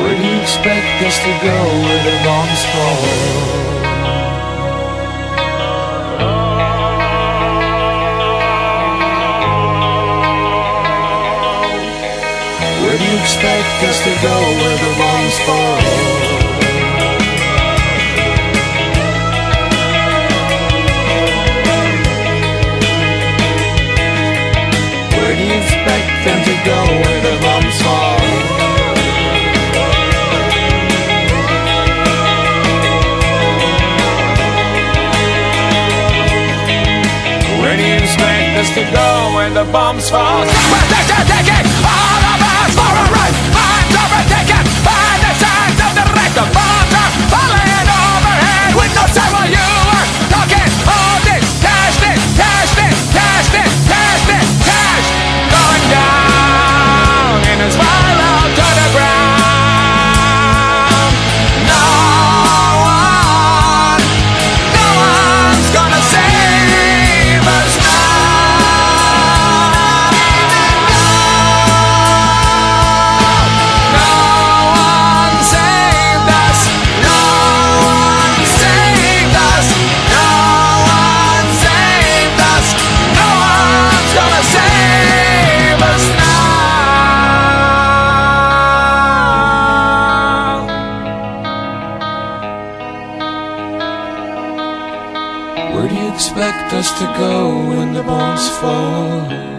Where do you expect us to go where the bombs fall? Where do you expect us to go where the bombs fall? to go when the bombs fall. expect us to go when the bombs fall?